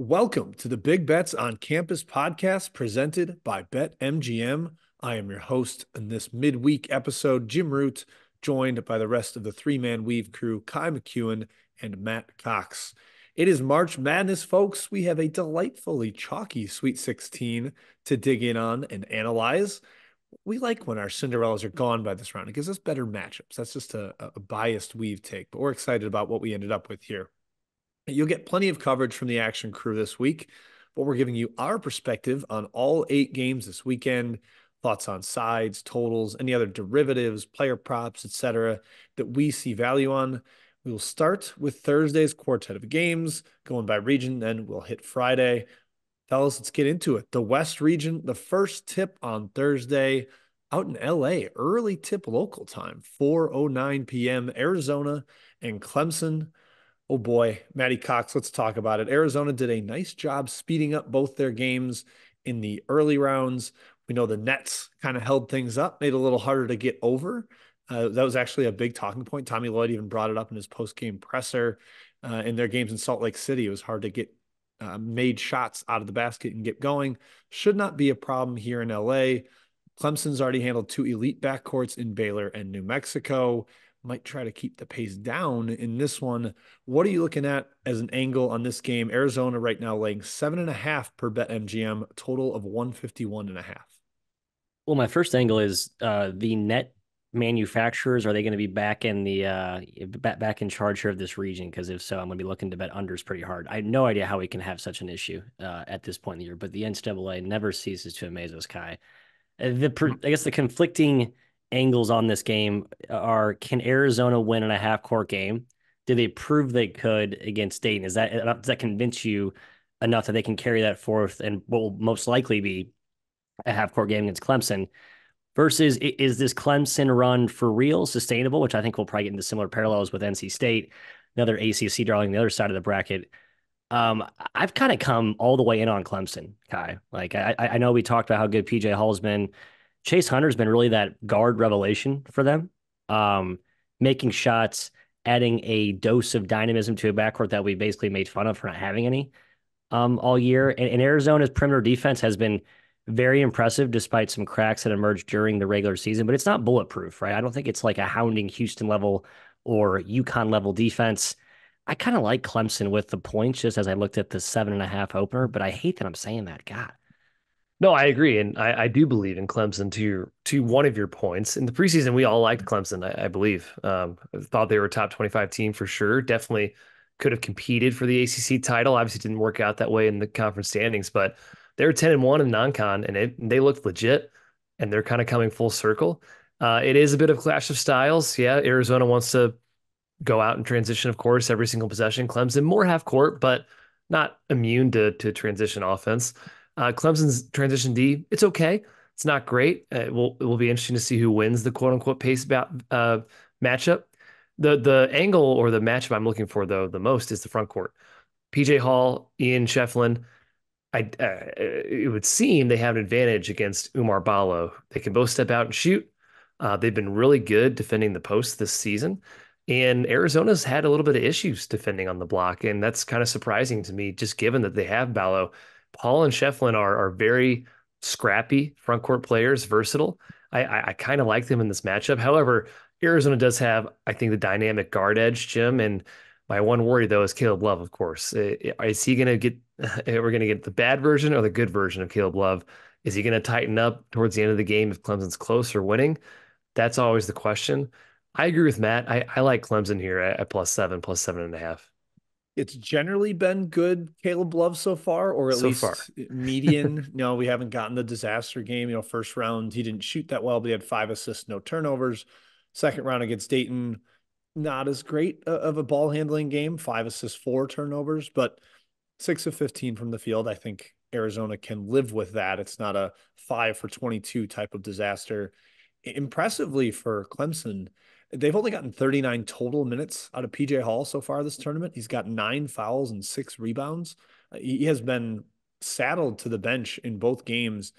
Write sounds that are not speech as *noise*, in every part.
Welcome to the Big Bets on Campus podcast presented by BetMGM. I am your host in this midweek episode, Jim Root, joined by the rest of the three man weave crew, Ky McKeon and Matt Cox. It is March Madness, folks. We have a delightfully chalky Sweet 16 to dig in on and analyze. We like when our Cinderellas are gone by this round. It gives us better matchups. That's just a, a biased weave take, but we're excited about what we ended up with here. You'll get plenty of coverage from the action crew this week, but we're giving you our perspective on all eight games this weekend, thoughts on sides, totals, any other derivatives, player props, etc., that we see value on. We will start with Thursday's quartet of games, going by region, then we'll hit Friday. Fellas, let's get into it. The West region, the first tip on Thursday out in LA, early tip local time, 4:09 p.m. Arizona and Clemson. Oh boy, Matty Cox, let's talk about it. Arizona did a nice job speeding up both their games in the early rounds. We know the Nets kind of held things up, made it a little harder to get over. Uh, that was actually a big talking point. Tommy Lloyd even brought it up in his post game presser. Uh, in their games in Salt Lake City, it was hard to get uh, made shots out of the basket and get going. Should not be a problem here in LA. Clemson's already handled two elite backcourts in Baylor and New Mexico might try to keep the pace down in this one. What are you looking at as an angle on this game? Arizona right now laying seven and a half per BetMGM, total of 151 and a half. Well, my first angle is uh, the net manufacturers. Are they going to be back in the uh, back, back in charge here of this region? Because if so, I'm going to be looking to bet unders pretty hard. I have no idea how we can have such an issue uh, at this point in the year, but the NCAA never ceases to amaze us, Ky. Uh, the I guess the conflicting angles on this game are can Arizona win in a half court game? Did they prove they could against Dayton? Is that does that convince you enough that they can carry that forth and what will most likely be a half court game against Clemson? Versus is this Clemson run for real sustainable, which I think we'll probably get into similar parallels with NC State, another ACC darling, the other side of the bracket. Um, I've kind of come all the way in on Clemson, Ky. Like I, I know we talked about how good PJ Hall's been Chase Hunter's been really that guard revelation for them, um, making shots, adding a dose of dynamism to a backcourt that we basically made fun of for not having any um, all year. And, and Arizona's perimeter defense has been very impressive despite some cracks that emerged during the regular season, but it's not bulletproof, right? I don't think it's like a hounding Houston level or UConn level defense. I kind of like Clemson with the points just as I looked at the seven and a half opener, but I hate that I'm saying that. God. No, I agree, and I, I, do believe in Clemson. To your to one of your points in the preseason, we all liked Clemson. I, I believe, um, thought they were a top twenty five team for sure. Definitely could have competed for the ACC title. Obviously, didn't work out that way in the conference standings, but they were ten and one in non-con, and it, they looked legit. And they're kind of coming full circle. Uh, it is a bit of clash of styles. Yeah, Arizona wants to go out and transition, of course, every single possession. Clemson more half court, but not immune to to transition offense. Uh, Clemson's transition D, it's okay. It's not great. Uh, it will it will be interesting to see who wins the quote unquote pace about uh, matchup. The the angle or the matchup I'm looking for though the most is the front court. PJ Hall, Ian Schieffelin. I uh, it would seem they have an advantage against Oumar Ballo. They can both step out and shoot. Uh, they've been really good defending the post this season, and Arizona's had a little bit of issues defending on the block, and that's kind of surprising to me, just given that they have Ballo Hall and Schieffelin are are very scrappy front court players, versatile. I I, I kind of like them in this matchup. However, Arizona does have, I think, the dynamic guard edge, Jim. And my one worry though is Caleb Love, of course. Is he going to get? We're going to get the bad version or the good version of Caleb Love. Is he going to tighten up towards the end of the game if Clemson's close or winning? That's always the question. I agree with Matt. I, I like Clemson here at, at plus seven, plus seven and a half it's generally been good Caleb Love so far, or at so least far. *laughs* median. *laughs* no, we haven't gotten the disaster game. You know, first round he didn't shoot that well, but he had five assists, no turnovers. Second round against Dayton, not as great of a ball handling game, five assists, four turnovers, but six of 15 from the field. I think Arizona can live with that. It's not a five for 22 type of disaster. Impressively for Clemson, They've only gotten 39 total minutes out of PJ Hall so far this tournament. He's got nine fouls and six rebounds. Uh, he has been saddled to the bench in both games.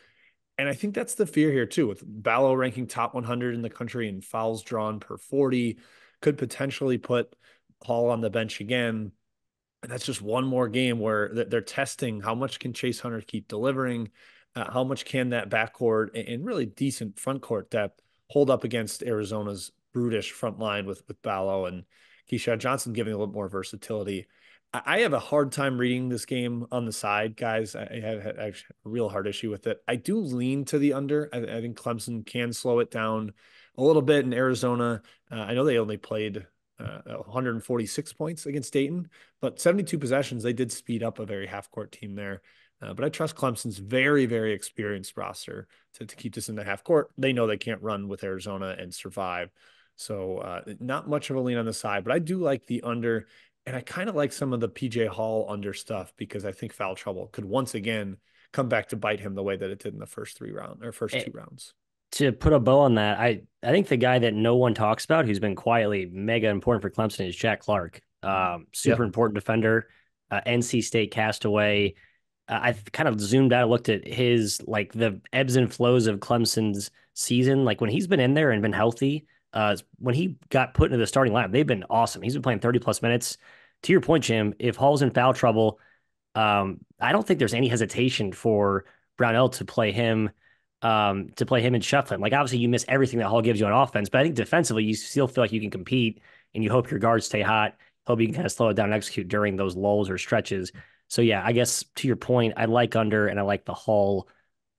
And I think that's the fear here too, with Ballo ranking top 100 in the country and fouls drawn per 40, could potentially put Hall on the bench again. And that's just one more game where they're testing how much can Chase Hunter keep delivering, uh, how much can that backcourt and really decent front court depth hold up against Arizona's brutish front line with with Ballo and Keshad Johnson giving a little more versatility. I have a hard time reading this game on the side, guys. I have, I have a real hard issue with it. I do lean to the under. I, I think Clemson can slow it down a little bit in Arizona. Uh, I know they only played uh, 146 points against Dayton, but 72 possessions. They did speed up a very half court team there. Uh, but I trust Clemson's very, very experienced roster to, to keep this in the half court. They know they can't run with Arizona and survive. So uh, not much of a lean on the side, but I do like the under. And I kind of like some of the PJ Hall under stuff because I think foul trouble could once again come back to bite him the way that it did in the first three rounds or first two rounds. To put a bow on that, I, I think the guy that no one talks about who's been quietly mega important for Clemson is Jack Clark. Um, super yep. important defender, uh, NC State castaway. Uh, I've kind of zoomed out, looked at his like the ebbs and flows of Clemson's season. Like when he's been in there and been healthy, uh, when he got put into the starting lineup, they've been awesome. He's been playing 30 plus minutes. To your point, Jim, if Hall's in foul trouble, um, I don't think there's any hesitation for Brownell to play him um, to play him in Schieffelin. Like obviously you miss everything that Hall gives you on offense, but I think defensively you still feel like you can compete and you hope your guards stay hot. Hope you can kind of slow it down and execute during those lulls or stretches. So yeah, I guess to your point, I like under and I like the Hall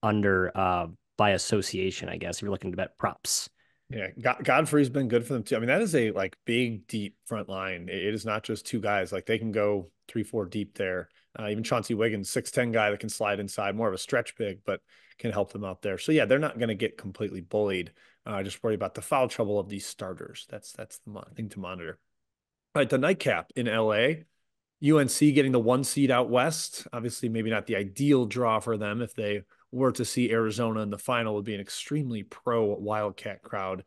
under uh, by association. I guess if you're looking to bet props. Yeah, Godfrey's been good for them too. I mean, that is a like big, deep front line. It is not just two guys. Like they can go three, four deep there. Uh, even Chauncey Wiggins, six ten guy that can slide inside, more of a stretch big, but can help them out there. So yeah, they're not going to get completely bullied. Uh, just worry about the foul trouble of these starters. That's that's the thing to monitor. All right, the nightcap in LA. UNC getting the one seed out west. Obviously, maybe not the ideal draw for them if they were to see Arizona in the final would be an extremely pro Wildcat crowd.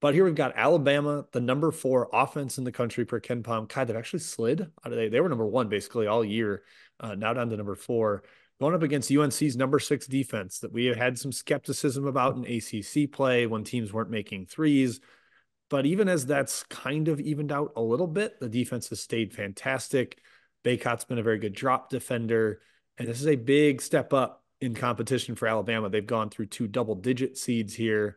But here we've got Alabama, the number four offense in the country per KenPom. Ky, they've actually slid. They, they were number one basically all year, uh, now down to number four. Going up against UNC's number six defense that we had some skepticism about in ACC play when teams weren't making threes. But even as that's kind of evened out a little bit, the defense has stayed fantastic. Bacot's been a very good drop defender. And this is a big step up in competition for Alabama. They've gone through two double digit seeds here.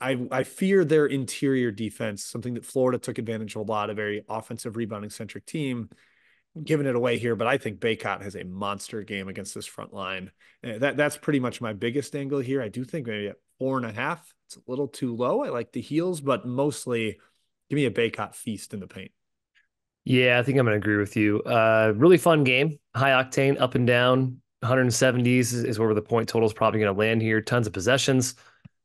I, I fear their interior defense, something that Florida took advantage of a lot, a very offensive rebounding centric team, giving it away here. But I think Bacot has a monster game against this front line. Uh, that that's pretty much my biggest angle here. I do think maybe at four and a half, it's a little too low. I like the heels, but mostly give me a Bacot feast in the paint. Yeah, I think I'm going to agree with you. Uh, really fun game, high octane, up and down. 170s is, where the point total is probably going to land here. Tons of possessions,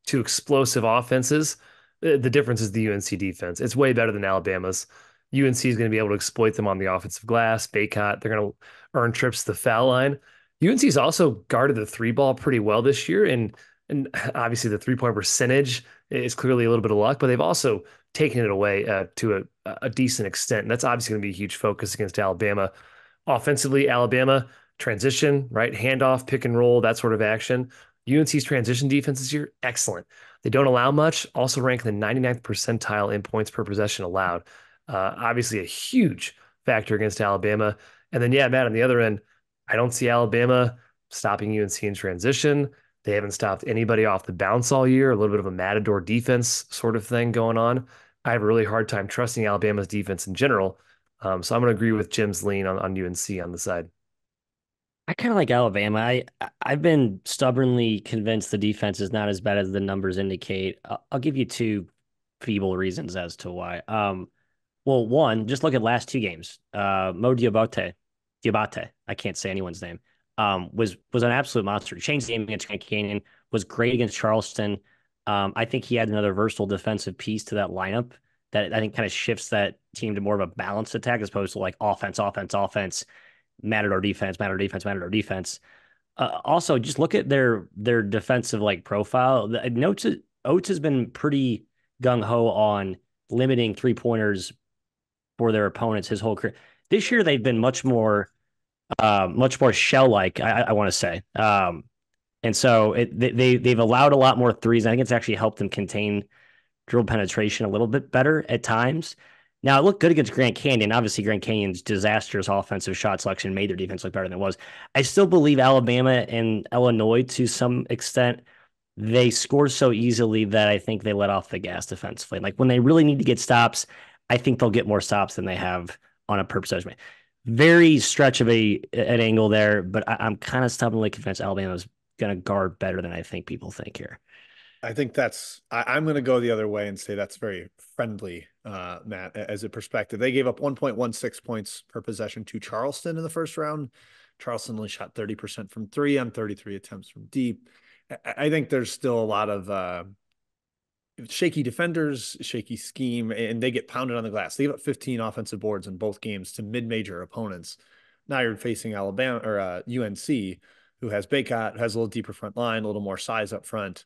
two explosive offenses. The, the difference is the UNC defense. It's way better than Alabama's. UNC is going to be able to exploit them on the offensive glass. Bacot, they're going to earn trips to the foul line. UNC's also guarded the three ball pretty well this year, and and *laughs* obviously the three point percentage is clearly a little bit of luck, but they've also taken it away uh, to a, a decent extent, and that's obviously going to be a huge focus against Alabama. Offensively, Alabama transition, right? Handoff, pick and roll, that sort of action. UNC's transition defense this year, excellent. They don't allow much, also rank in the 99th percentile in points per possession allowed. Uh, obviously, a huge factor against Alabama. And then, yeah, Matt, on the other end, I don't see Alabama stopping UNC in transition. They haven't stopped anybody off the bounce all year, a little bit of a matador defense sort of thing going on. I have a really hard time trusting Alabama's defense in general. Um, so I'm going to agree with Jim's lean on, on UNC on the side. I kind of like Alabama. I I've been stubbornly convinced the defense is not as bad as the numbers indicate. I'll, I'll give you two feeble reasons as to why. Um, well, one, just look at last two games. Uh, Mo Dioubate, Dioubate, I can't say anyone's name. Um, was was an absolute monster. Changed the game against Grand Canyon. Was great against Charleston. Um, I think he had another versatile defensive piece to that lineup that I think kind of shifts that team to more of a balanced attack as opposed to like offense, offense, offense matador defense, matador defense, matador defense. Uh, also, just look at their their defensive like profile. The, notes Oats has been pretty gung ho on limiting three pointers for their opponents his whole career. This year, they've been much more, uh, much more shell like. I, I want to say, um, and so it, they they've allowed a lot more threes. I think it's actually helped them contain drill penetration a little bit better at times. Now it looked good against Grand Canyon. Obviously, Grand Canyon's disastrous offensive shot selection made their defense look better than it was. I still believe Alabama and Illinois to some extent they score so easily that I think they let off the gas defensively. Like when they really need to get stops, I think they'll get more stops than they have on a per possession. Very stretch of a an angle there, but I, am kind of stubbornly convinced Alabama's going to guard better than I think people think here. I think that's I, am going to go the other way and say that's very friendly, uh, Matt, as a perspective. They gave up 1.16 points per possession to Charleston in the first round. Charleston only shot 30% from three on 33 attempts from deep. I think there's still a lot of uh, shaky defenders, shaky scheme, and they get pounded on the glass. They give up 15 offensive boards in both games to mid-major opponents. Now you're facing Alabama or uh, UNC, who has Bacot, has a little deeper front line, a little more size up front.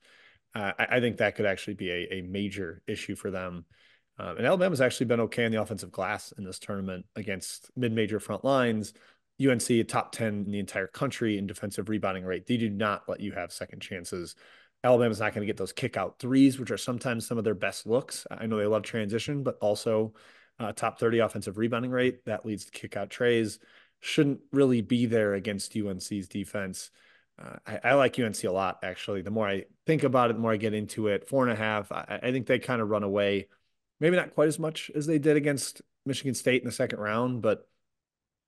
Uh, I, I, think that could actually be a, a major issue for them. Um, and Alabama's actually been okay in the offensive glass in this tournament against mid-major front lines. UNC, top 10 in the entire country in defensive rebounding rate. They do not let you have second chances. Alabama's not going to get those kick out threes, which are sometimes some of their best looks. I know they love transition, but also uh, top 30 offensive rebounding rate. That leads to kick out trays. Shouldn't really be there against UNC's defense. Uh, I, I, like UNC a lot, actually. The more I think about it, the more I get into it. Four and a half, I, I think they kind of run away. Maybe not quite as much as they did against Michigan State in the second round, but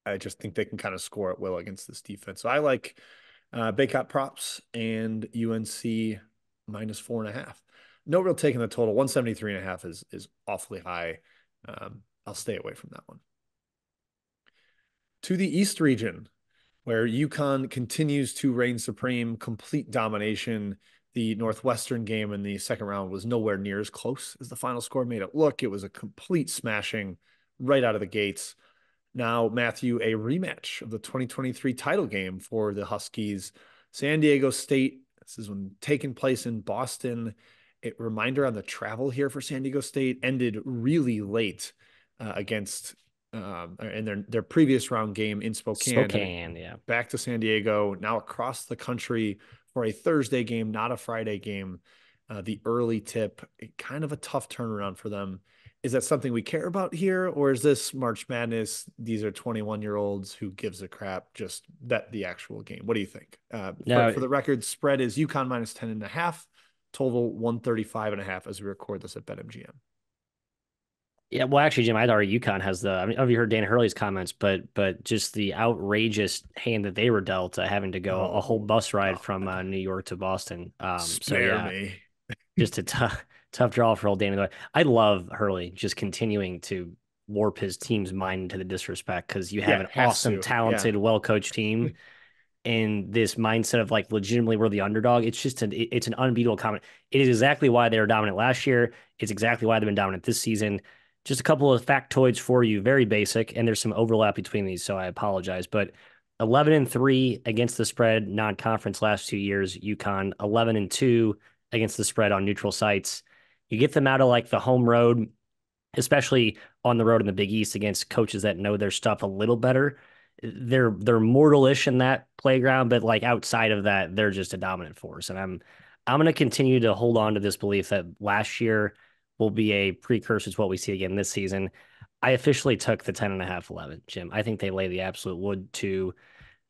I just think they can kind of score at will against this defense. So I like uh, Bacot props and UNC minus four and a half. No real take in the total. 173 and a half is, is awfully high. Um, I'll stay away from that one. To the East region, where UConn continues to reign supreme, complete domination. The Northwestern game in the second round was nowhere near as close as the final score made it look. It was a complete smashing right out of the gates. Now, Matthew, a rematch of the 2023 title game for the Huskies. San Diego State, this is when taking place in Boston. A reminder on the travel here for San Diego State ended really late uh, against um, in their their previous round game in Spokane. Spokane, yeah. Back to San Diego, now across the country for a Thursday game, not a Friday game. Uh, the early tip, kind of a tough turnaround for them. Is that something we care about here or is this march madness these are 21 year olds who gives a crap just bet the actual game? What do you think? Uh, no, for, the record spread is UConn minus 10 and a half total 135 and a half as we record this at betmgm yeah, well, actually, Jim, I thought UConn has the. I mean, have you heard Dan Hurley's comments? But but just the outrageous hand that they were dealt, uh, having to go oh, a whole bus ride oh, from uh, New York to Boston. Um, Spare so yeah, me. just a tough tough draw for old Danny. I love Hurley just continuing to warp his team's mind into the disrespect because you have yeah, an awesome, to. talented, yeah. well coached team. *laughs* and this mindset of like legitimately we're the underdog. It's just an it's an unbeatable comment. It is exactly why they were dominant last year. It's exactly why they've been dominant this season. Just a couple of factoids for you, very basic, and there's some overlap between these, so I apologize. But 11 and three against the spread non-conference last two years. UConn 11 and two against the spread on neutral sites. You get them out of like the home road, especially on the road in the Big East against coaches that know their stuff a little better. They're they're mortalish in that playground, but like outside of that, they're just a dominant force. And I'm I'm going to continue to hold on to this belief that last year will be a precursor to what we see again this season. I officially took the 10 and a half 11, Jim. I think they lay the absolute wood to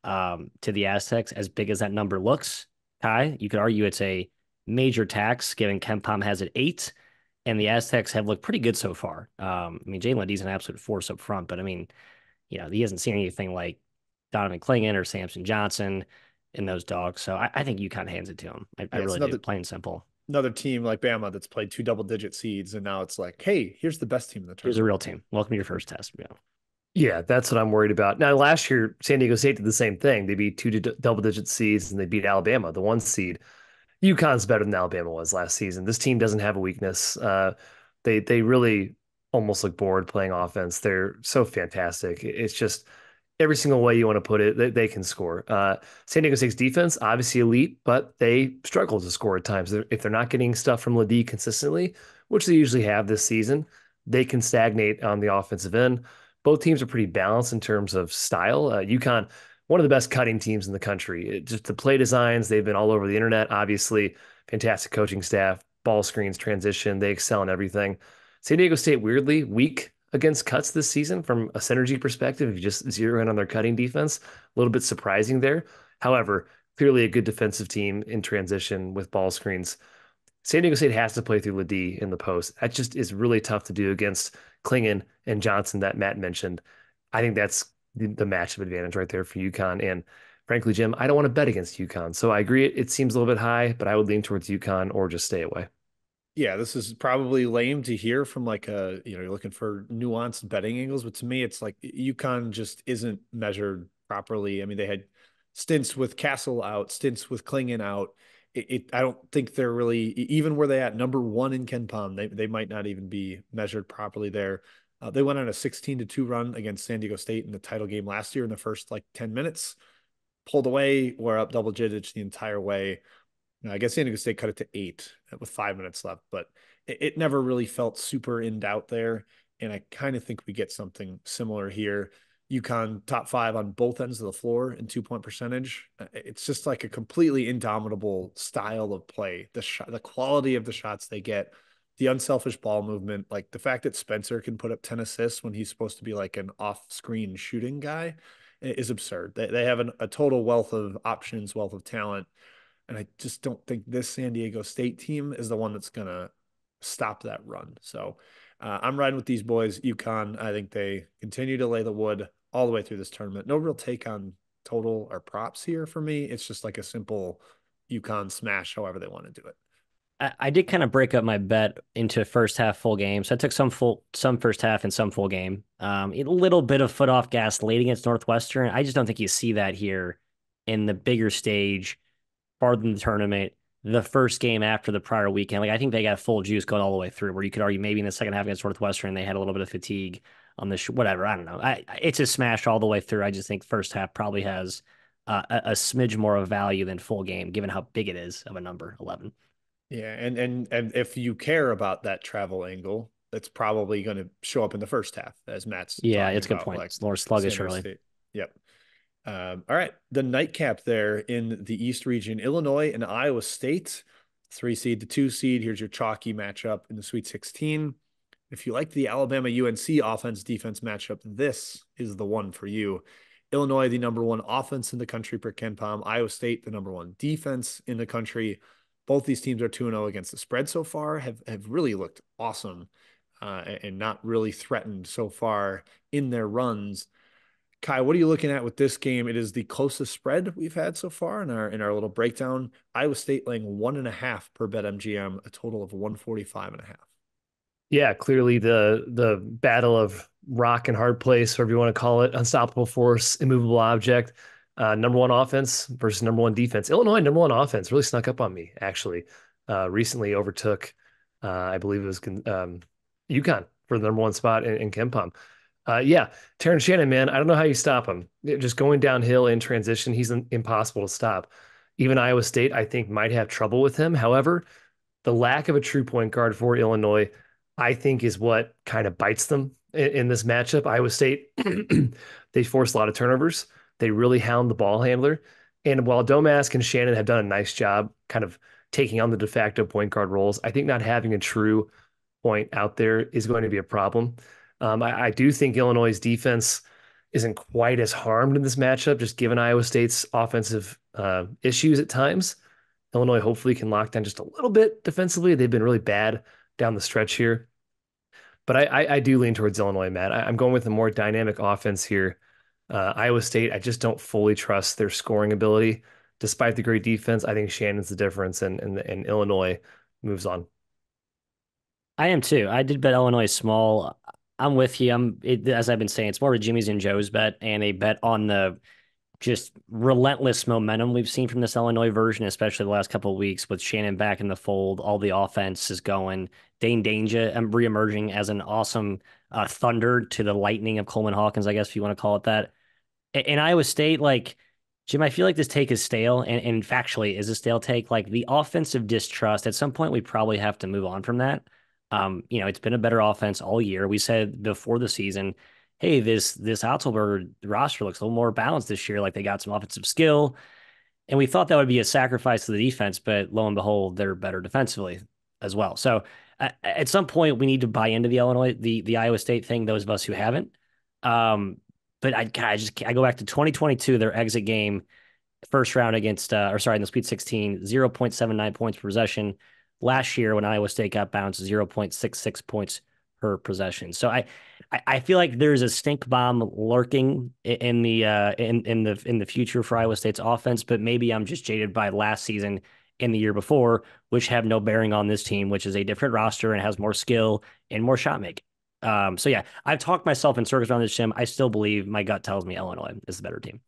um, to the Aztecs as big as that number looks. Ky, you could argue it's a major tax, given KenPom has it eight, and the Aztecs have looked pretty good so far. Um, I mean, Jaedon LeDee's an absolute force up front, but I mean, you know, he hasn't seen anything like Donovan Clingan or Samson Johnson in those dogs. So I, I think UConn hands it to him. I, yeah, I really do, plain simple. Another team like Bama that's played two double digit seeds, and now it's like, hey, here's the best team in the tournament. Here's a real team. Welcome to your first test. Yeah. Yeah, that's what I'm worried about. Now, last year, San Diego State did the same thing. They beat two double digit seeds and they beat Alabama, the one seed. UConn's better than Alabama was last season. This team doesn't have a weakness. Uh, they they really almost look bored playing offense. They're so fantastic. It's just every single way you want to put it, they, they can score. Uh, San Diego State's defense, obviously elite, but they struggle to score at times. If they're not getting stuff from LeDee consistently, which they usually have this season, they can stagnate on the offensive end. Both teams are pretty balanced in terms of style. Uh, UConn one of the best cutting teams in the country. It, just the play designs, they've been all over the internet. Obviously, fantastic coaching staff, ball screens, transition. They excel in everything. San Diego State, weirdly weak against cuts this season from a synergy perspective. If you just zero in on their cutting defense, a little bit surprising there. However, clearly a good defensive team in transition with ball screens. San Diego State has to play through LeDee in the post. That just is really tough to do against Clingan and Johnson that Matt mentioned. I think that's the, the matchup advantage right there for UConn. And frankly, Jim, I don't want to bet against UConn. So I agree it, it seems a little bit high, but I would lean towards UConn or just stay away. Yeah, this is probably lame to hear from like a, you know, you're looking for nuanced betting angles, but to me, it's like UConn just isn't measured properly. I mean, they had stints with Castle out, stints with Clingan out. It, it, I don't think they're really even where they at number one in KenPom. They they might not even be measured properly there. Uh, they went on a 16 to 2 run against San Diego State in the title game last year in the first like 10 minutes. Pulled away, were up double digits the entire way. I guess San Diego State cut it to eight with five minutes left, but it, it never really felt super in doubt there. And I kind of think we get something similar here. UConn top five on both ends of the floor in two point percentage. Uh, it's just like a completely indomitable style of play. The shot, the quality of the shots they get, the unselfish ball movement, like the fact that Spencer can put up 10 assists when he's supposed to be like an off screen shooting guy is absurd. They, they have an, a total wealth of options, wealth of talent. And I just don't think this San Diego State team is the one that's going to stop that run. So uh, I'm riding with these boys. UConn, I think they continue to lay the wood all the way through this tournament. No real take on total or props here for me. It's just like a simple UConn smash, however they want to do it. I, did kind of break up my bet into first half full game. So I took some full, some first half and some full game. Um, a little bit of foot off gas late against Northwestern. I just don't think you see that here in the bigger stage, farther in the tournament the first game after the prior weekend. Like I think they got full juice going all the way through. Where you could argue maybe in the second half against Northwestern they had a little bit of fatigue on this. Whatever I don't know. I, it's a smash all the way through. I just think first half probably has uh, a, a, smidge more of value than full game, given how big it is of a number eleven. Yeah, and and and if you care about that travel angle, it's probably going to show up in the first half, as Matt's. Yeah, it's a good point. Like it's more sluggish early. State. Yep. Um, all right, the nightcap there in the East region, Illinois and Iowa State, three seed to two seed. Here's your chalky matchup in the Sweet 16. If you like the Alabama UNC offense defense matchup, this is the one for you. Illinois, the number one offense in the country per KenPom. Iowa State, the number one defense in the country. Both these teams are 2 0 against the spread so far, have, have really looked awesome uh, and not really threatened so far in their runs. Kai, what are you looking at with this game? It is the closest spread we've had so far in our in our little breakdown. Iowa State laying one and a half per BetMGM, a total of 145 and a half. Yeah, clearly the the battle of rock and hard place, whatever you want to call it, unstoppable force, immovable object, uh, number one offense versus number one defense. Illinois number one offense really snuck up on me. Actually, uh, recently overtook, uh, I believe it was um, UConn for the number one spot in, in KenPom. Uh, yeah, Terrence Shannon, man, I don't know how you stop him. Just going downhill in transition, he's impossible to stop. Even Iowa State, I think, might have trouble with him. However, the lack of a true point guard for Illinois, I think, is what kind of bites them in, in this matchup. Iowa State, *clears throat* they force a lot of turnovers. They really hound the ball handler. And while Domask and Shannon have done a nice job kind of taking on the de facto point guard roles, I think not having a true point out there is going to be a problem. Um, I, I, do think Illinois' defense isn't quite as harmed in this matchup, just given Iowa State's offensive uh, issues at times. Illinois hopefully can lock down just a little bit defensively. They've been really bad down the stretch here. But I, I, I do lean towards Illinois, Matt. I, am going with a more dynamic offense here. Uh, Iowa State, I just don't fully trust their scoring ability. Despite the great defense, I think Shannon's the difference, and, and, and Illinois moves on. I am too. I did bet Illinois small. I'm with you. I'm it, as I've been saying, it's more of a Jimmy's and Joe's bet and a bet on the just relentless momentum we've seen from this Illinois version, especially the last couple of weeks with Shannon back in the fold. All the offense is going. Dain Dainja and reemerging as an awesome uh, thunder to the lightning of Coleman Hawkins, I guess if you want to call it that. In Iowa State, like Jim, I feel like this take is stale, and, and factually is a stale take. Like the offensive distrust, at some point we probably have to move on from that. Um, you know, it's been a better offense all year. We said before the season, hey, this this Otzelberger roster looks a little more balanced this year. Like they got some offensive skill, and we thought that would be a sacrifice to the defense, but lo and behold, they're better defensively as well. So at some point we need to buy into the Illinois, the the Iowa State thing. Those of us who haven't, um, but I, God, I just I go back to 2022, their exit game, first round against, uh, or sorry, in the Sweet 16, 0.79 points per possession. Last year, when Iowa State got bounced, 0.66 points per possession. So I, I feel like there's a stink bomb lurking in the uh, in in the in the future for Iowa State's offense, but maybe I'm just jaded by last season and the year before, which have no bearing on this team, which is a different roster and has more skill and more shot making. Um, so yeah, I've talked myself in circles around this gym. I still believe my gut tells me Illinois is the better team.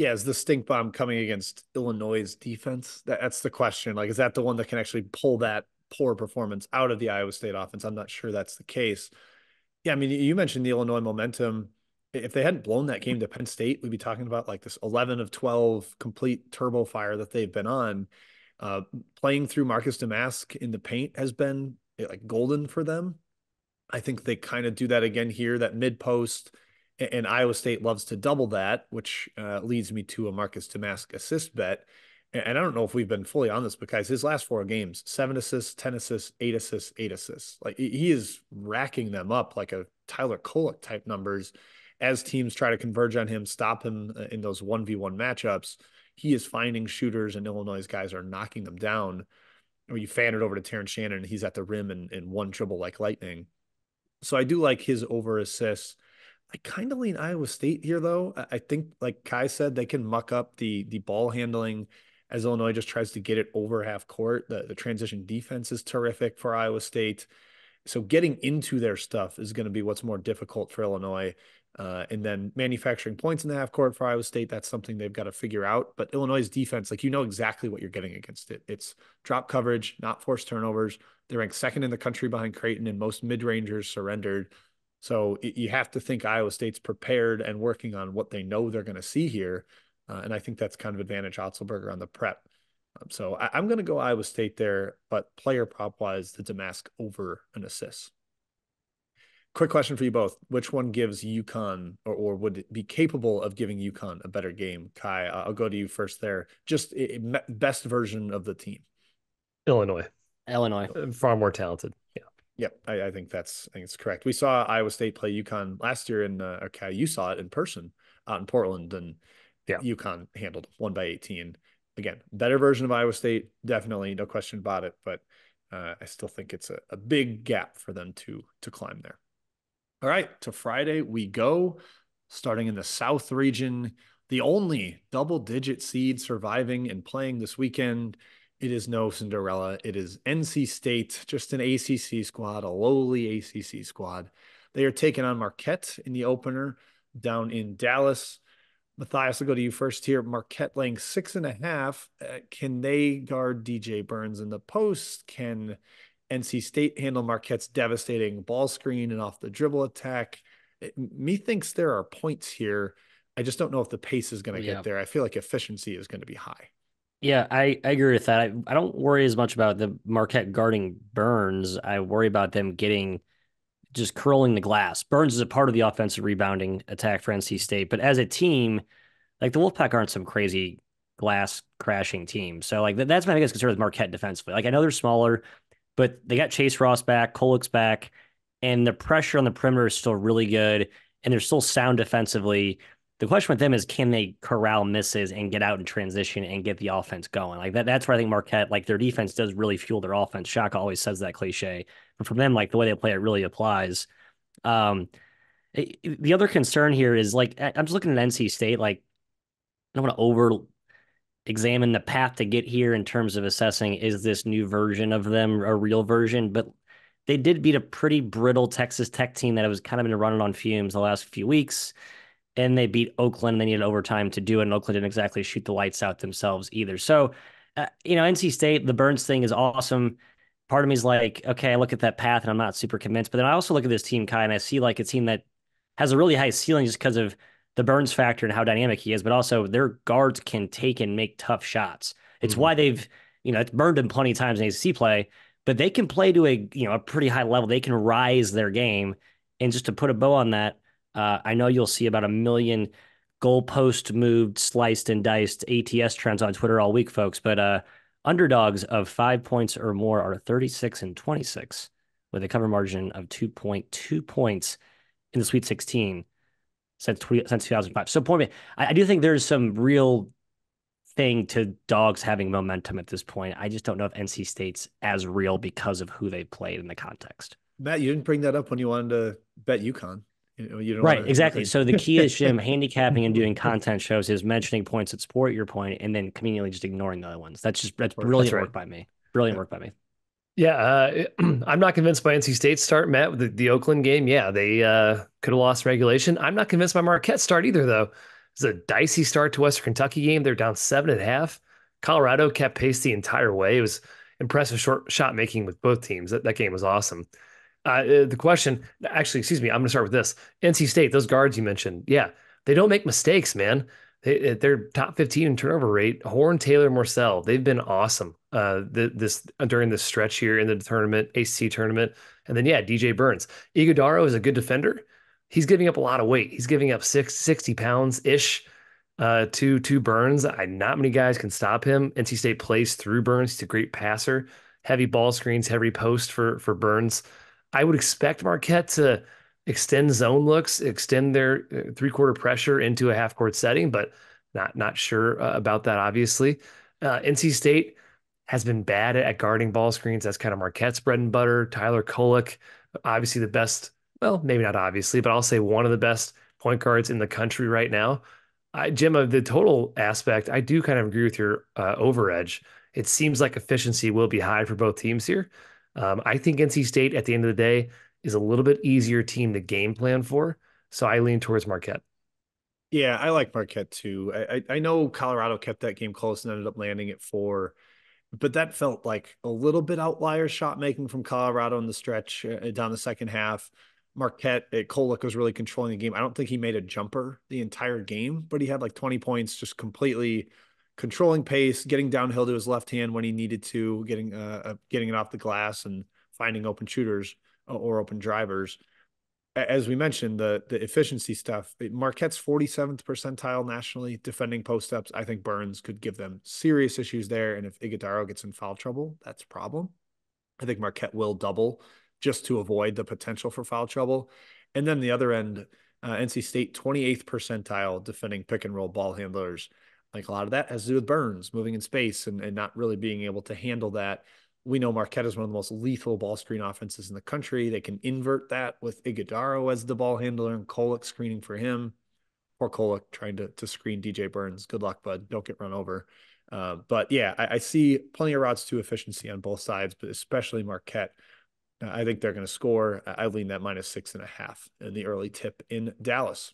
Yeah, is the stink bomb coming against Illinois' defense? That, that's the question. Like, is that the one that can actually pull that poor performance out of the Iowa State offense? I'm not sure that's the case. Yeah, I mean, you mentioned the Illinois momentum. If they hadn't blown that game to Penn State, we'd be talking about like this 11 of 12 complete turbo fire that they've been on. Uh, playing through Marcus Domask in the paint has been like golden for them. I think they kind of do that again here. That mid post, and Iowa State loves to double that, which uh, leads me to a Marcus Domask assist bet. And I don't know if we've been fully on this because his last four games, seven assists, 10 assists, eight assists, eight assists. Like he is racking them up like a Tyler Kolek type numbers as teams try to converge on him, stop him uh, in those 1v1 matchups. He is finding shooters and Illinois guys are knocking them down. Or you fan it over to Terrence Shannon and he's at the rim and, in one dribble like lightning. So I do like his over assists. I kind of lean Iowa State here, though. I think, like Kai said, they can muck up the the ball handling as Illinois just tries to get it over half court. The the transition defense is terrific for Iowa State. So getting into their stuff is going to be what's more difficult for Illinois. Uh, and then manufacturing points in the half court for Iowa State, that's something they've got to figure out. But Illinois' defense, like you know exactly what you're getting against it. It's drop coverage, not forced turnovers. They're ranked second in the country behind Creighton, and most mid rangers surrendered. So you have to think Iowa State's prepared and working on what they know they're going to see here. Uh, and I think that's kind of advantage Otzelberger on the prep. Um, so I, am going to go Iowa State there, but player prop wise, the Domask over an assist. Quick question for you both: Which one gives UConn, or, or would be capable of giving UConn a better game? Ky, I'll go to you first. There, just a, best version of the team. Illinois. Illinois, uh, far more talented. Yep, I, I, think that's I think it's correct. We saw Iowa State play UConn last year, and uh, okay, you saw it in person out in Portland, and yeah, UConn handled one by eighteen. Again, better version of Iowa State, definitely, no question about it. But uh, I still think it's a, a big gap for them to to climb there. All right, to Friday we go, starting in the South region. The only double digit seed surviving and playing this weekend it is no Cinderella. It is NC State, just an ACC squad, a lowly ACC squad. They are taking on Marquette in the opener down in Dallas. Matthias, I'll go to you first here. Marquette laying six and a half. Uh, can they guard DJ Burns in the post? Can NC State handle Marquette's devastating ball screen and off the dribble attack? It, me thinks there are points here. I just don't know if the pace is going to yeah. get there. I feel like efficiency is going to be high. Yeah, I, I agree with that. I, I don't worry as much about the Marquette guarding Burns. I worry about them getting just curling the glass. Burns is a part of the offensive rebounding attack for NC State, but as a team, like the Wolfpack aren't some crazy glass crashing team. So like that's my biggest concern with Marquette defensively. Like I know they're smaller, but they got Chase Ross back, Kolek's back, and the pressure on the perimeter is still really good, and they're still sound defensively the question with them is can they corral misses and get out in transition and get the offense going? Like that, that's where I think Marquette, like their defense does really fuel their offense. Shaka always says that cliche, but from them, like the way they play it really applies. Um, the other concern here is like I'm just looking at NC State. Like I don't want to over examine the path to get here in terms of assessing is this new version of them a real version, but they did beat a pretty brittle Texas Tech team that was kind of been running on fumes the last few weeks and they beat Oakland. And they needed overtime to do it. And Oakland didn't exactly shoot the lights out themselves either. So, uh, you know, NC State, the Burns thing is awesome. Part of me is like, okay, I look at that path and I'm not super convinced. But then I also look at this team, Ky, and I see like a team that has a really high ceiling just because of the Burns factor and how dynamic he is, but also their guards can take and make tough shots. It's mm-hmm. why they've, you know, it's burned them plenty of times in ACC play, but they can play to a, you know, a pretty high level. They can rise their game. And just to put a bow on that, uh, I know you'll see about a million goalpost moved, sliced, and diced ATS trends on Twitter all week, folks. But uh, underdogs of five points or more are 36 and 26 with a cover margin of 2.2 points in the Sweet 16 since 20, since 2005. So point I, I do think there's some real thing to dogs having momentum at this point. I just don't know if NC State's as real because of who they played in the context. Matt, you didn't bring that up when you wanted to bet UConn. You know, right, exactly. So the key is Jim *laughs* handicapping and doing content shows is mentioning points that support your point and then conveniently just ignoring the other ones. That's just that's brilliant that's right. work by me. Brilliant yeah. work by me. Yeah, uh, *clears throat* I'm not convinced by NC State start, Matt. The, the Oakland game, yeah, they uh, could have lost regulation. I'm not convinced by Marquette start either, though. It's a dicey start to Western Kentucky game. They're down seven and a half. Colorado kept pace the entire way. It was impressive short shot making with both teams. That, that game was awesome. Uh, uh the question, actually, excuse me, I'm going to start with this. NC State, those guards you mentioned, yeah, they don't make mistakes, man. They, they're top 15 in turnover rate. Horn, Taylor, Morsell, they've been awesome uh, the, this uh, during this stretch here in the tournament, ACC tournament. And then, yeah, DJ Burns. Ighodaro is a good defender. He's giving up a lot of weight. He's giving up six, 60 pounds ish uh, to, to Burns. I, not many guys can stop him. NC State plays through Burns. He's a great passer. Heavy ball screens, heavy post for, for Burns. I would expect Marquette to extend zone looks, extend their uh, three quarter pressure into a half court setting, but not not sure uh, about that. Obviously, uh, NC State has been bad at, guarding ball screens. That's kind of Marquette's bread and butter. Tyler Kolek, obviously the best. Well, maybe not obviously, but I'll say one of the best point guards in the country right now. I, Jim, of the total aspect, I do kind of agree with your uh, over edge. It seems like efficiency will be high for both teams here. Um, I think NC State at the end of the day is a little bit easier team to game plan for. So I lean towards Marquette. Yeah, I like Marquette too. I, I, know Colorado kept that game close and ended up landing it four, but that felt like a little bit outlier shot making from Colorado in the stretch uh, down the second half. Marquette, uh, Kolek was really controlling the game. I don't think he made a jumper the entire game, but he had like 20 points, just completely controlling pace, getting downhill to his left hand when he needed to, getting uh, uh getting it off the glass and finding open shooters or open drivers. As we mentioned, the the efficiency stuff, Marquette's 47th percentile nationally defending post ups. I think Burns could give them serious issues there. And if Ighodaro gets in foul trouble, that's a problem. I think Marquette will double just to avoid the potential for foul trouble. And then the other end, uh, NC State 28th percentile defending pick and roll ball handlers. Like a lot of that has to do with Burns moving in space and, and not really being able to handle that we know Marquette is one of the most lethal ball screen offenses in the country. They can invert that with Ighodaro as the ball handler and Kolek screening for him. Or Kolek trying to, to screen DJ Burns. Good luck, bud. Don't get run over. Uh, but yeah, I, I, see plenty of routes to efficiency on both sides, but especially Marquette. Uh, I think they're going to score. I lean that minus six and a half in the early tip in Dallas.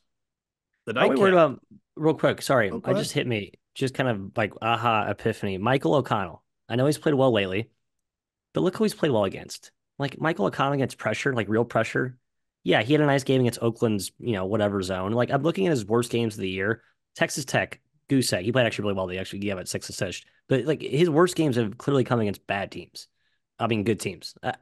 The night. About, real quick. Sorry, oh, I just hit me. Just kind of like aha epiphany. Michael O'Connell. I know he's played well lately. But look who he's played well against. Like Michael O'Connell against pressure, like real pressure. Yeah, he had a nice game against Oakland's, you know, whatever zone. Like I'm looking at his worst games of the year. Texas Tech, goose egg. He played actually really well. They actually gave it six assists. But like his worst games have clearly come against bad teams. I mean, good teams. Uh,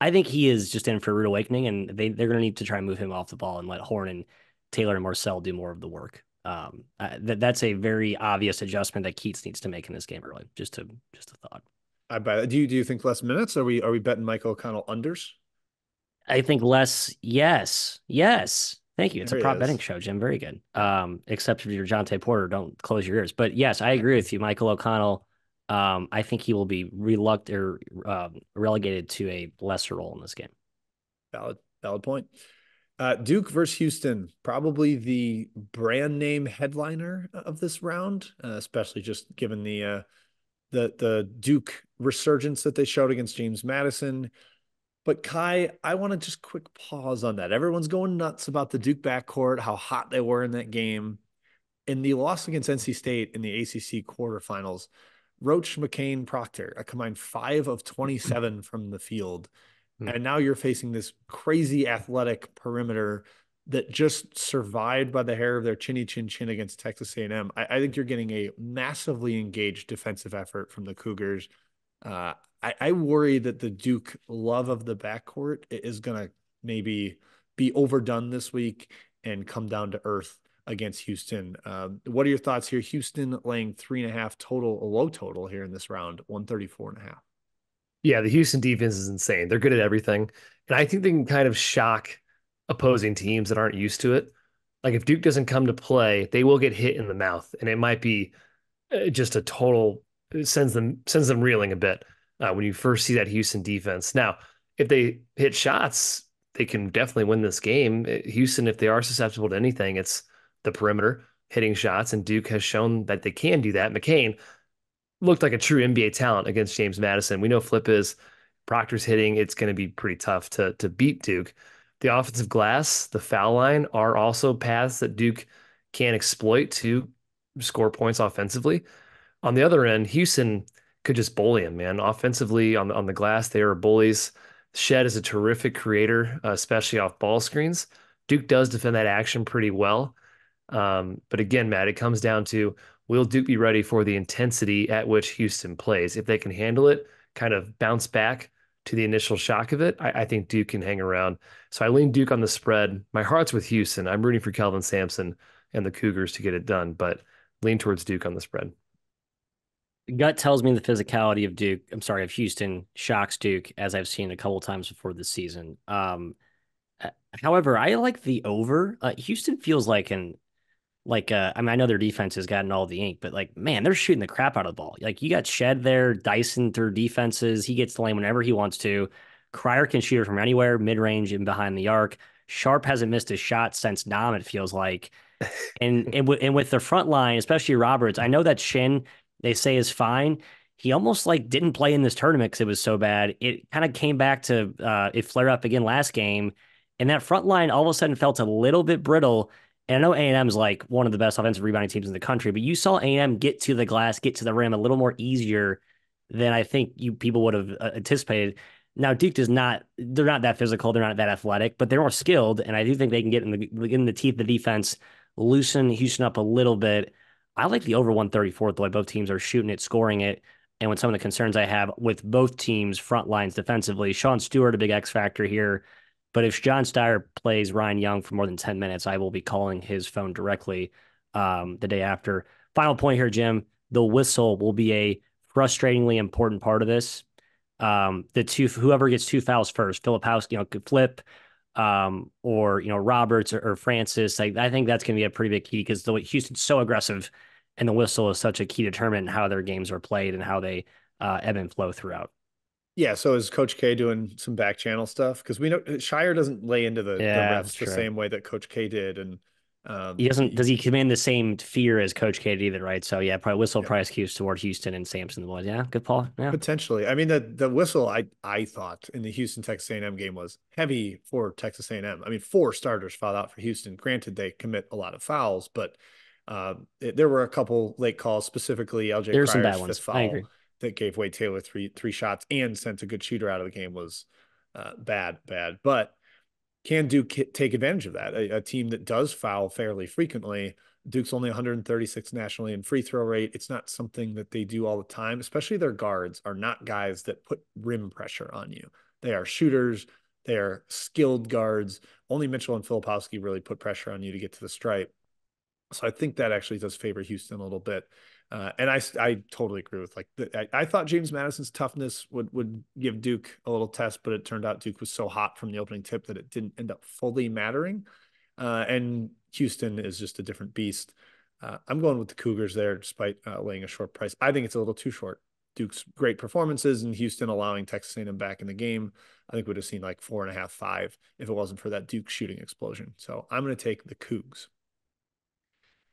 I think he is just in for a rude awakening, and they they're going to need to try and move him off the ball and let Horn and Taylor and Morsell do more of the work. Um, uh, that that's a very obvious adjustment that Keatts needs to make in this game early. Just to just a thought. I bet. Do you do you think less minutes? Are we are we betting Michael O'Connell unders? I think less. Yes, yes. Thank you. It's there a prop betting show, Jim. Very good. Um, except if you're Jontay Porter, don't close your ears. But yes, I agree with you, Michael O'Connell. Um, I think he will be reluctant or um, relegated to a lesser role in this game. Valid, valid point. Uh, Duke versus Houston, probably the brand name headliner of this round, uh, especially just given the uh, the the Duke resurgence that they showed against James Madison. But Kai, I want to just quick pause on that. Everyone's going nuts about the Duke backcourt, how hot they were in that game. In the loss against NC State in the ACC quarterfinals, Roach, McCain, Proctor, a combined five of 27 from the field. Hmm. And now you're facing this crazy athletic perimeter that just survived by the hair of their chinny chin chin against Texas A&M. I, I think you're getting a massively engaged defensive effort from the Cougars. Uh, I, I worry that the Duke love of the backcourt is going to maybe be overdone this week and come down to earth against Houston. Um, what are your thoughts here? Houston laying three and a half total, a low total here in this round, 134 and a half. Yeah, the Houston defense is insane. They're good at everything. And I think they can kind of shock opposing teams that aren't used to it. Like if Duke doesn't come to play, they will get hit in the mouth, and it might be uh, just a total sends them sends them reeling a bit uh, when you first see that Houston defense. Now, if they hit shots, they can definitely win this game. Uh, Houston, if they are susceptible to anything, it's the perimeter hitting shots, and Duke has shown that they can do that. McCain looked like a true NBA talent against James Madison. We know Flip is Proctor's hitting. It's going to be pretty tough to to beat Duke. The offensive glass, the foul line are also paths that Duke can exploit to score points offensively. On the other end, Houston could just bully him, man. Offensively on the, on the glass, they are bullies. Shead is a terrific creator, especially off ball screens. Duke does defend that action pretty well. Um, but again, Matt, it comes down to will Duke be ready for the intensity at which Houston plays? If they can handle it, kind of bounce back to the initial shock of it, I, I, think Duke can hang around. So I lean Duke on the spread. My heart's with Houston. I'm rooting for Kelvin Sampson and the Cougars to get it done, but lean towards Duke on the spread. Gut tells me the physicality of Duke. I'm sorry, of Houston shocks Duke, as I've seen a couple times before this season. Um, however, I like the over. Uh, Houston feels like an like uh, I mean, I know their defense has gotten all the ink, but like, man, they're shooting the crap out of the ball. Like you got Shead there, Dyson through defenses. He gets the lane whenever he wants to. Cryer can shoot it from anywhere, mid range and behind the arc. Sharp hasn't missed a shot since Nam. It feels like, and and, *laughs* w- and with their front line, especially Roberts, I know that Shin they say is fine. He almost like didn't play in this tournament because it was so bad. It kind of came back to uh, it flared up again last game, and that front line all of a sudden felt a little bit brittle. And I know A&M is like one of the best offensive rebounding teams in the country, but you saw A&M get to the glass, get to the rim a little more easier than I think you people would have uh, anticipated. Now Duke does not; they're not that physical, they're not that athletic, but they're more skilled, and I do think they can get in the in the teeth of the defense, loosen Houston up a little bit. I like the over 134 the way both teams are shooting it, scoring it. And with some of the concerns I have with both teams' front lines defensively, Sean Stewart, a big X factor here. But if Jon Scheyer plays Ryan Young for more than 10 minutes, I will be calling his phone directly um, the day after. Final point here, Jim. The whistle will be a frustratingly important part of this. Um, the two whoever gets two fouls first, Filipowski, you know, could flip, um, or you know, Roberts or, or Francis. Like, I think that's going to be a pretty big key because the Houston's so aggressive, and the whistle is such a key determinant in how their games are played and how they uh, ebb and flow throughout. Yeah, so is Coach K doing some back channel stuff? Because we know Scheyer doesn't lay into the, yeah, the refs the same way that Coach K did, and um, he doesn't. Does he command the same fear as Coach K did either? Right. So yeah, probably whistle yeah. price cues toward Houston and Sampson the boys. Yeah, good Paul. Yeah, potentially. I mean, the the whistle I I thought in the Houston Texas A&M game was heavy for Texas A&M. I mean, four starters fouled out for Houston. Granted, they commit a lot of fouls, but uh, it, there were a couple late calls, specifically LJ There's some bad ones. foul. I agree that gave Wade Taylor three three shots and sent a good shooter out of the game was uh, bad, bad. But can Duke take advantage of that? A, a, team that does foul fairly frequently. Duke's only 136 nationally in free throw rate. It's not something that they do all the time, especially their guards are not guys that put rim pressure on you. They are shooters. They are skilled guards. Only Mitchell and Filipowski really put pressure on you to get to the stripe. So I think that actually does favor Houston a little bit. Uh, and I, I totally agree with like the, I, I, thought James Madison's toughness would would give Duke a little test, but it turned out Duke was so hot from the opening tip that it didn't end up fully mattering. Uh, and Houston is just a different beast. Uh, I'm going with the Cougars there, despite uh, laying a short price. I think it's a little too short. Duke's great performances and Houston allowing Texas A&M back in the game. I think would have seen like four and a half, five if it wasn't for that Duke shooting explosion. So I'm going to take the Cougs.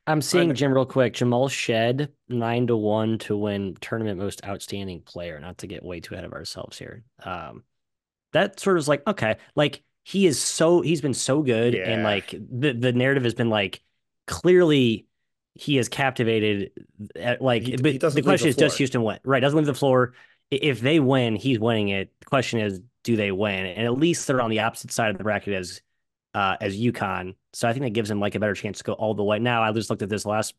I'm seeing Jim real quick. Jamal Shead nine to one to win tournament most outstanding player. Not to get way too ahead of ourselves here. Um, that sort of is like okay, like he is so he's been so good, yeah. and like the the narrative has been like clearly he has captivated. At, like, he, but he the question the is, does Houston win? Right, doesn't leave the floor. If they win, he's winning it. The question is, do they win? And at least they're on the opposite side of the bracket as uh, as UConn. So I think that gives him like a better chance to go all the way. Now I just looked at this last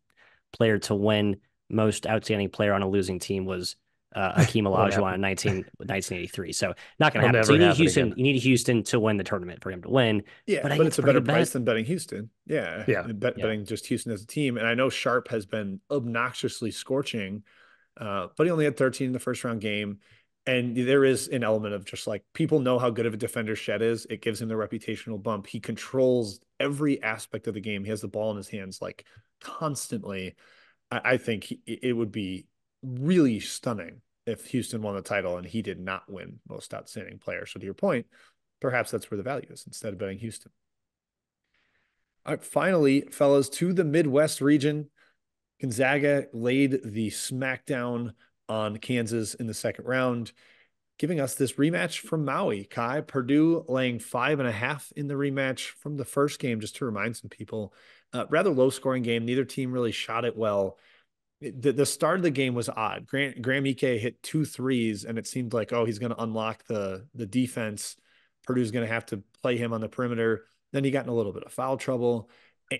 player to win most outstanding player on a losing team was uh, *laughs* Akeem Olajuwon in 19, 1983. So not going to happen. So you need Houston. Again. You need Houston to win the tournament for him to win. Yeah, but, but it's a better price bet. than betting Houston. Yeah, yeah. Bet, yeah. Betting just Houston as a team. And I know Sharp has been obnoxiously scorching, uh, but he only had 13 in the first round game. And there is an element of just like people know how good of a defender Shead is. It gives him the reputational bump. He controls every aspect of the game. He has the ball in his hands like constantly. I, I think he, it would be really stunning if Houston won the title and he did not win most outstanding player. So to your point, perhaps that's where the value is instead of betting Houston. All right, finally, fellas, to the Midwest region. Gonzaga laid the smackdown on Kansas in the second round, giving us this rematch from Maui. Ky Purdue laying five and a half in the rematch from the first game, just to remind some people. Uh, rather low scoring game. Neither team really shot it well. The, the start of the game was odd. Grant, Graham Ike hit two threes, and it seemed like, oh, he's going to unlock the, the defense. Purdue's going to have to play him on the perimeter. Then he got in a little bit of foul trouble.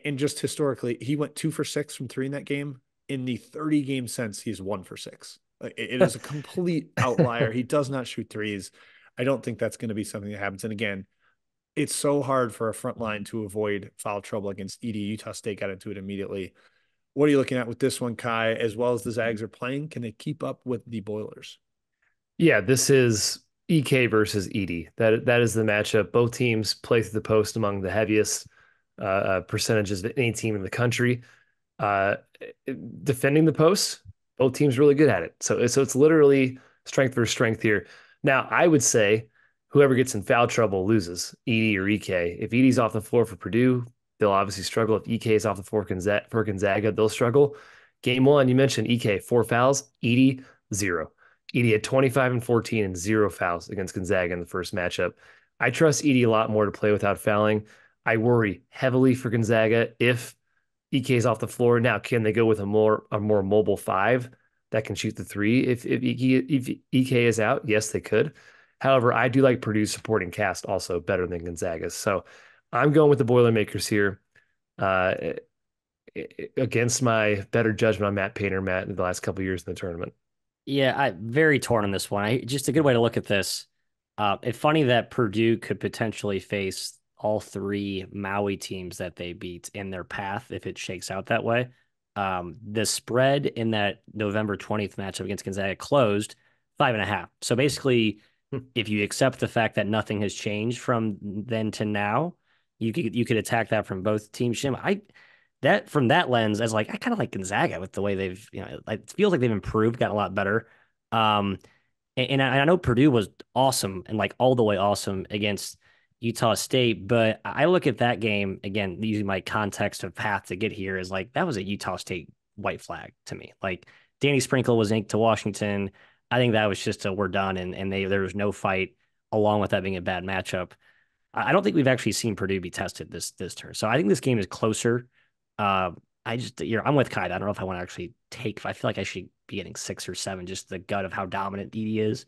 And just historically, he went two for six from three in that game. In the 30 game sense, he's one for six. It is a complete outlier. He does not shoot threes. I don't think that's going to be something that happens. And again, it's so hard for a front line to avoid foul trouble against Edey. Utah State got into it immediately. What are you looking at with this one, Ky? As well as the Zags are playing, can they keep up with the Boilers? Yeah, this is EK versus Edey. That that is the matchup. Both teams play through the post among the heaviest uh, uh percentages of any team in the country. Uh, defending the post, both teams really good at it. So, so it's literally strength for strength here. Now, I would say whoever gets in foul trouble loses, Edey or EK. If Edey's off the floor for Purdue, they'll obviously struggle. If EK is off the floor for Gonzaga, they'll struggle. Game one, you mentioned EK, four fouls, Edey, zero. Edey had 25 and 14 and zero fouls against Gonzaga in the first matchup. I trust Edey a lot more to play without fouling. I worry heavily for Gonzaga if EK is off the floor. Now, can they go with a more a more mobile five that can shoot the three if if EK, if is out? Yes, they could. However, I do like Purdue's supporting cast also better than Gonzaga's. So I'm going with the Boilermakers here. Uh, against my better judgment on Matt Painter, Matt, in the last couple years in the tournament. Yeah, I very torn on this one. I just a good way to look at this. Uh, it's funny that Purdue could potentially face all three Maui teams that they beat in their path if it shakes out that way. Um, the spread in that November 20th matchup against Gonzaga closed five and a half. So basically, hmm. if you accept the fact that nothing has changed from then to now, you could you could attack that from both teams. Jim, I that from that lens, as like I kind of like Gonzaga with the way they've you know it feels like they've improved, got a lot better. Um, and, and I know Purdue was awesome and like all the way awesome against Utah State. But I look at that game again, using my context of path to get here is like that was a Utah State white flag to me. Like Danny Sprinkle was inked to Washington. I think that was just a we're done, and and they there was no fight along with that being a bad matchup. I don't think we've actually seen Purdue be tested this this turn. So I think this game is closer. Uh, I just you know I'm with Ky. I don't know if I want to actually take. I feel like I should be getting six or seven, just the gut of how dominant DD is.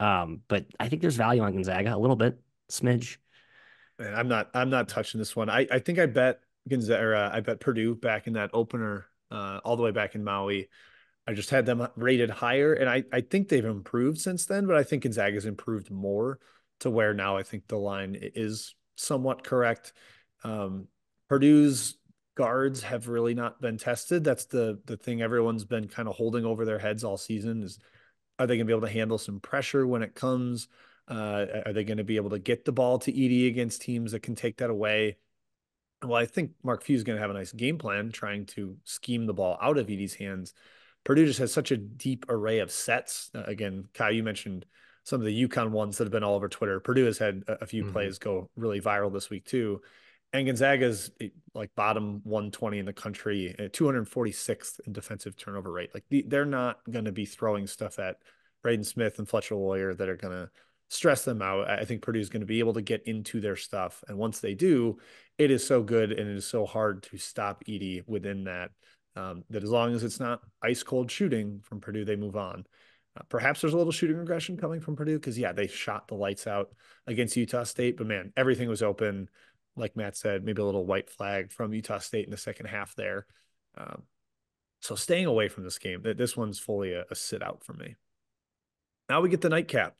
Um, but I think there's value on Gonzaga a little bit, smidge. Man, I'm not. I'm not touching this one. I, I think I bet Gonzaga. Uh, I bet Purdue back in that opener, uh, all the way back in Maui. I just had them rated higher, and I I think they've improved since then. But I think Gonzaga's improved more to where now I think the line is somewhat correct. Um, Purdue's guards have really not been tested. That's the the thing everyone's been kind of holding over their heads all season. Is are they going to be able to handle some pressure when it comes? Uh, are they going to be able to get the ball to Edey against teams that can take that away? Well, I think Mark Few is going to have a nice game plan trying to scheme the ball out of Edey's hands. Purdue just has such a deep array of sets. Uh, again, Kyle, you mentioned some of the UConn ones that have been all over Twitter. Purdue has had a, a few mm-hmm. plays go really viral this week too. And Gonzaga's eh, like bottom 120 in the country, 246th in defensive turnover rate. Like the, they're not going to be throwing stuff at Braden Smith and Fletcher Loyer that are going to stress them out. I think Purdue is going to be able to get into their stuff. And once they do, it is so good and it is so hard to stop Edey within that. Um, that as long as it's not ice cold shooting from Purdue, they move on. Uh, perhaps there's a little shooting regression coming from Purdue because, yeah, they shot the lights out against Utah State, but man, everything was open. Like Matt said, maybe a little white flag from Utah State in the second half there. Um, so staying away from this game, that this one's fully a, a sit out for me. Now we get the nightcap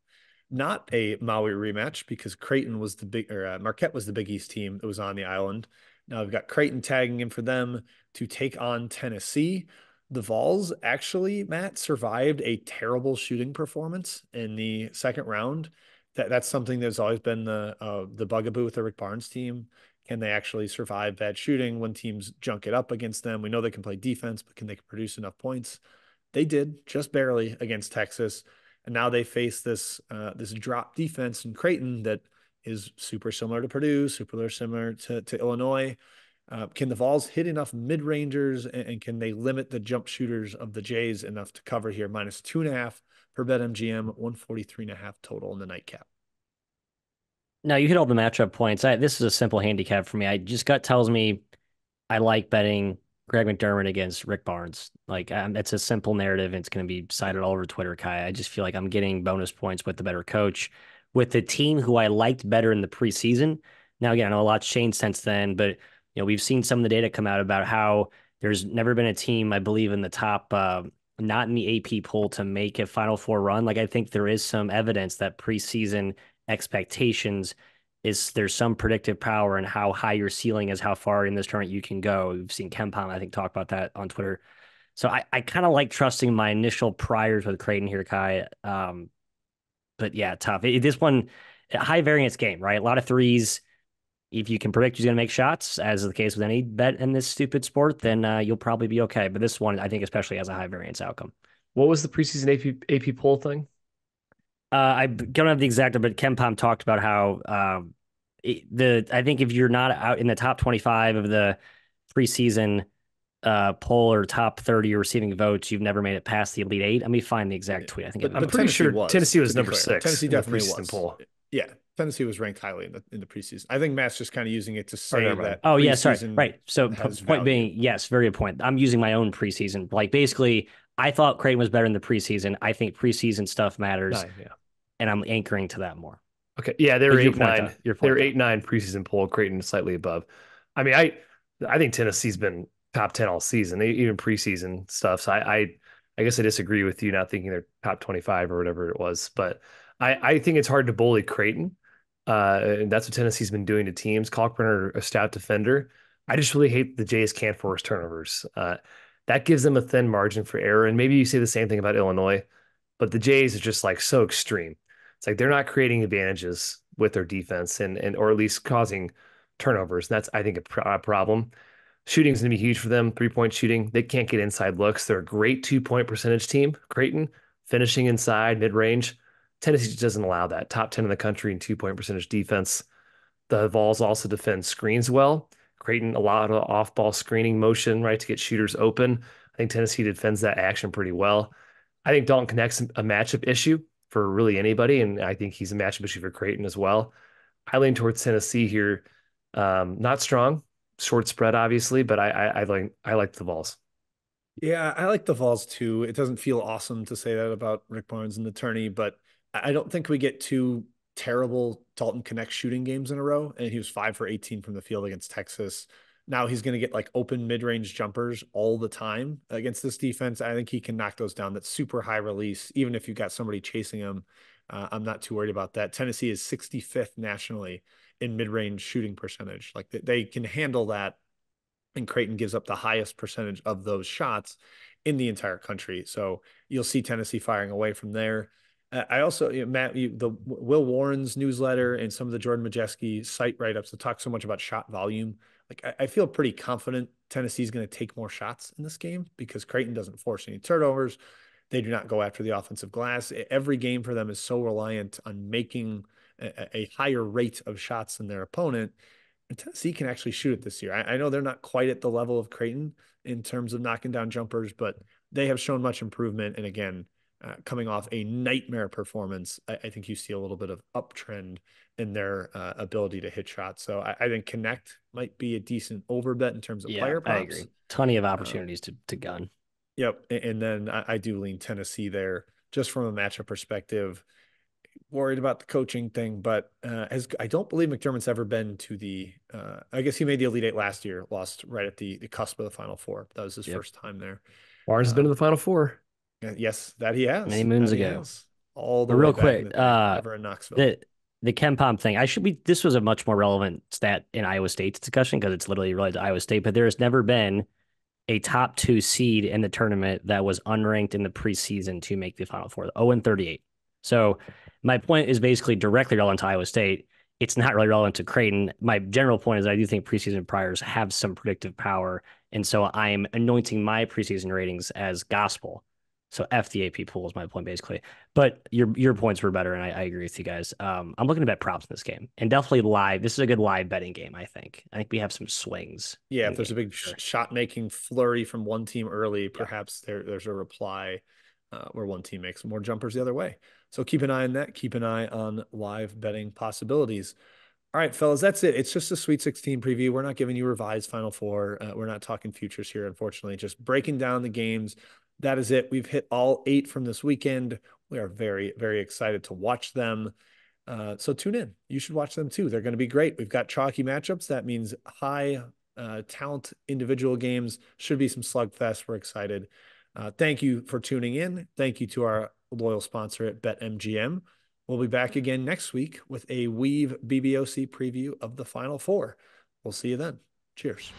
not a Maui rematch because Creighton was the big or uh, Marquette was the Big East team that was on the island. Now we've got Creighton tagging in for them to take on Tennessee. The Vols actually, Matt, survived a terrible shooting performance in the second round. That that's something that's always been the uh, the bugaboo with the Rick Barnes team. Can they actually survive bad shooting when teams junk it up against them? We know they can play defense, but can they produce enough points? They did just barely against Texas, and now they face this uh, this drop defense in Creighton that is super similar to Purdue, super similar to, to Illinois. Uh, can the Vols hit enough mid rangers and, and, can they limit the jump shooters of the Jays enough to cover here? Minus two and a half per BetMGM, 143 and a half total in the nightcap. No, you hit all the matchup points. I, this is a simple handicap for me. I just gut tells me I like betting Greg McDermott against Rick Barnes. Like um, it's a simple narrative. And it's going to be cited all over Twitter, Ky. I just feel like I'm getting bonus points with the better coach, with the team who I liked better in the preseason. Now, again, I know a lot's changed since then, but you know we've seen some of the data come out about how there's never been a team, I believe, in the top, uh, not in the AP poll, to make a Final Four run. Like I think there is some evidence that preseason expectations is there's some predictive power and how high your ceiling is, how far in this tournament you can go. We've seen KenPom, I think, talk about that on Twitter. So I, I kind of like trusting my initial priors with Creighton here, Ky. Um, but yeah, tough. It, this one, high variance game, right? A lot of threes. If you can predict who's going to make shots, as is the case with any bet in this stupid sport, then uh, you'll probably be okay. But this one, I think, especially has a high variance outcome. What was the preseason AP AP poll thing? Uh, I don't have the exact, but KenPom talked about how um, the I think if you're not out in the top 25 of the preseason uh, poll or top 30 receiving votes, you've never made it past the Elite Eight. Let me find the exact tweet. I think I'm pretty Tennessee sure was, Tennessee was number six. Tennessee definitely was. Poll. Yeah, Tennessee was ranked highly in the in the preseason. I think Matt's just kind of using it to say oh, that. Oh yeah, sorry. Right. So point value. being, yes, very good point. I'm using my own preseason. Like basically, I thought Creighton was better in the preseason. I think preseason stuff matters. Nine, yeah and I'm anchoring to that more. Okay, yeah, they're eight nine. They're eight nine preseason poll, Creighton slightly above. I mean, I I think Tennessee's been top ten all season, even preseason stuff. So I, I I guess I disagree with you not thinking they're top twenty five or whatever it was, but I I think it's hard to bully Creighton. Uh, and that's what Tennessee's been doing to teams. Kalkbrenner, a stout defender. I just really hate the Jays can't force turnovers. Uh, that gives them a thin margin for error. And maybe you say the same thing about Illinois, but the Jays are just like so extreme. It's like they're not creating advantages with their defense and and or at least causing turnovers. That's I think a, pro- a problem. Shooting is going to be huge for them. Three point shooting, they can't get inside looks. They're a great two point percentage team. Creighton finishing inside mid range. Tennessee just doesn't allow that. Top ten in the country in two point percentage defense. The Vols also defend screens well. Creighton a lot of off ball screening motion right to get shooters open. I think Tennessee defends that action pretty well. I think Dalton Knecht's a matchup issue for really anybody. And I think he's a matchup issue for Creighton as well. I lean towards Tennessee here. Um, not strong, short spread, obviously, but I, I, I like I like the Vols. Yeah, I like the Vols too. It doesn't feel awesome to say that about Rick Barnes and the tourney, but I don't think we get two terrible Dalton Knecht shooting games in a row. And he was five for 18 from the field against Texas. Now he's going to get like open mid range jumpers all the time against this defense. I think he can knock those down. That's super high release, even if you've got somebody chasing him. Uh, I'm not too worried about that. Tennessee is 65th nationally in mid range shooting percentage. Like they can handle that. And Creighton gives up the highest percentage of those shots in the entire country. So you'll see Tennessee firing away from there. Uh, I also, you know, Matt, you, the Will Warren's newsletter and some of the Jordan Majewski site write ups that talk so much about shot volume like I, I feel pretty confident Tennessee's going to take more shots in this game because Creighton doesn't force any turnovers. They do not go after the offensive glass. Every game for them is so reliant on making a, a higher rate of shots than their opponent. And Tennessee can actually shoot it this year. I, I know they're not quite at the level of Creighton in terms of knocking down jumpers, but they have shown much improvement. And again, uh, coming off a nightmare performance, I, I, think you see a little bit of uptrend in their uh, ability to hit shots. So I, I, think Knecht might be a decent over bet in terms of yeah, player props. I agree. Plenty of uh, opportunities uh, to, to gun. Yep. And, and then I, I, do lean Tennessee there just from a matchup perspective. Worried about the coaching thing, but uh, as I don't believe McDermott's ever been to the. Uh, I guess he made the Elite Eight last year, lost right at the the cusp of the Final Four. That was his yep. first time there. Barnes has been to the Final Four. Yes, that he has. Many moons ago. All the real quick, uh, in Knoxville. The, the KenPom thing, I should be. This was a much more relevant stat in Iowa State's discussion because it's literally related to Iowa State. But there has never been a top two seed in the tournament that was unranked in the preseason to make the Final Four, 0 and 38. So my point is basically directly relevant to Iowa State. It's not really relevant to Creighton. My general point is I do think preseason priors have some predictive power. And so I am anointing my preseason ratings as gospel. So F the AP pool is my point basically. But your your points were better, and I, I agree with you guys. Um, I'm looking to bet props in this game, and definitely live. This is a good live betting game. I think. I think we have some swings. Yeah, if there's game. a big sure. shot making flurry from one team early, perhaps yeah. there there's a reply uh, where one team makes more jumpers the other way. So keep an eye on that. Keep an eye on live betting possibilities. All right, fellas, that's it. It's just a Sweet 16 preview. We're not giving you revised Final Four. Uh, we're not talking futures here, unfortunately. Just breaking down the games that is it. We've hit all eight from this weekend. We are very, very excited to watch them. Uh, so tune in. You should watch them too. They're going to be great. We've got chalky matchups. That means high uh, talent individual games. Should be some slugfest. We're excited. Uh, thank you for tuning in. Thank you to our loyal sponsor at BetMGM. We'll be back again next week with a Weave BBOC preview of the Final Four. We'll see you then. Cheers.